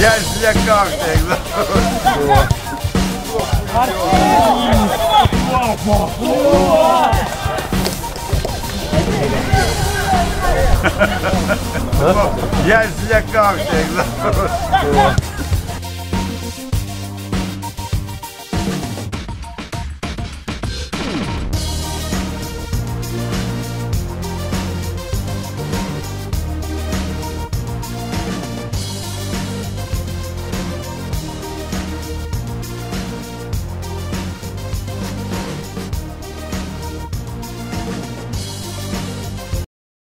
Я злякався. Я злякався.